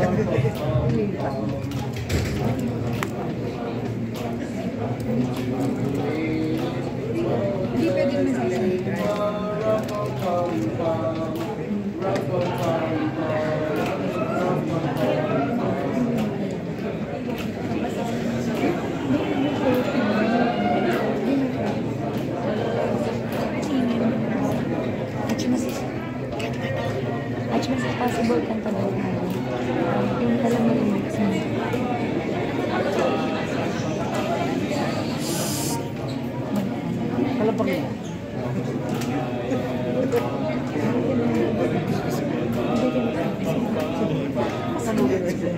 Hindi pwede naman sasabihin. As much as, possible kang pagawin. Yung alam mo yung mix mo. Kalapag mo. Mo siya.